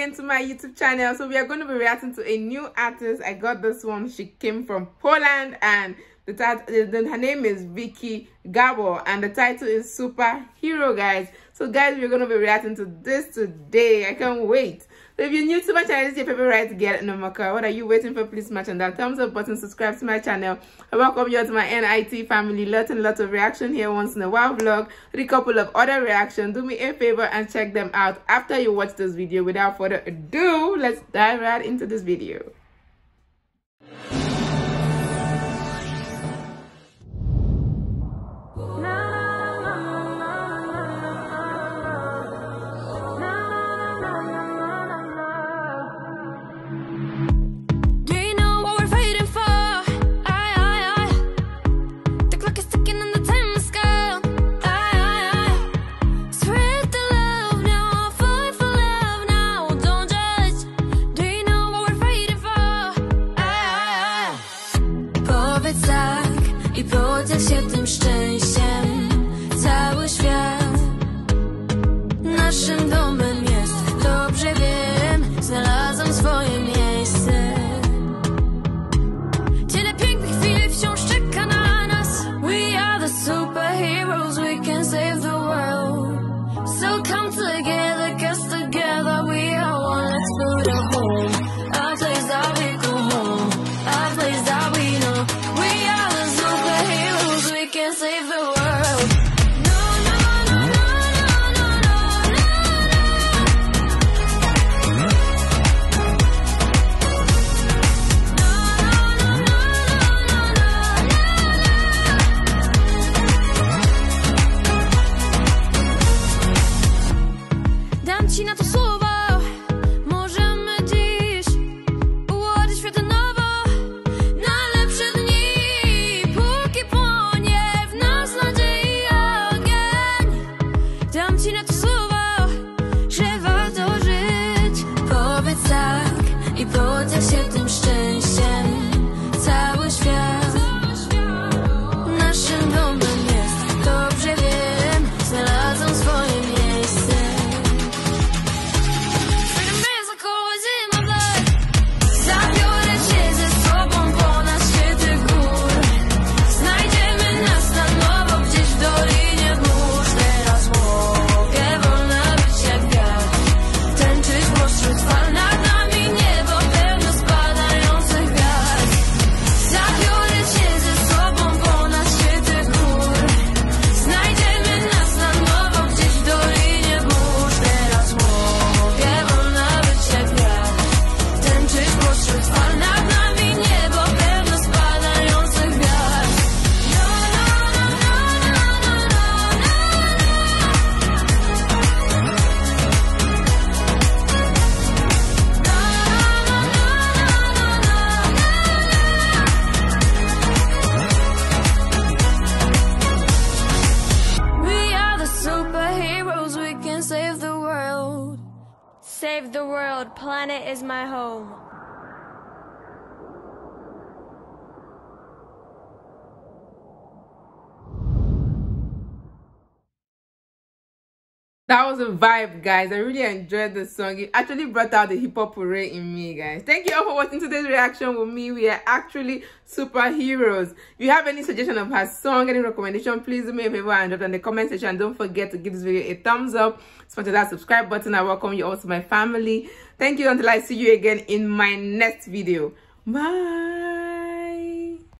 again to my youtube channel. So we are going to be reacting to a new artist. I got this one. She came from poland and the title her name is viki gabor and the title is superhero guys so guys we're to be reacting to this today i can't wait so if you're new to my channel, is your favorite right to get what are you waiting for? Please smash on that thumbs up button, subscribe to my channel. I welcome you to my NIT family. Lots and lots of reaction here once in a while vlog with a couple of other reactions. Do me a favor and check them out after you watch this video. Without further ado, let's dive right into this video. podziel się tym szczęściem Cały świat. Naszym domem Save the world, planet is my home. That was a vibe guys. I really enjoyed the song. It actually brought out the hip-hop array in me guys. Thank you all for watching today's reaction with me. We are actually superheroes. If you have any suggestion of her song any recommendation please do me a favor and drop in the comment section. Don't forget to give this video a thumbs up. Smash that subscribe button. I welcome you all to my family. Thank you until i see you again in my next video. Bye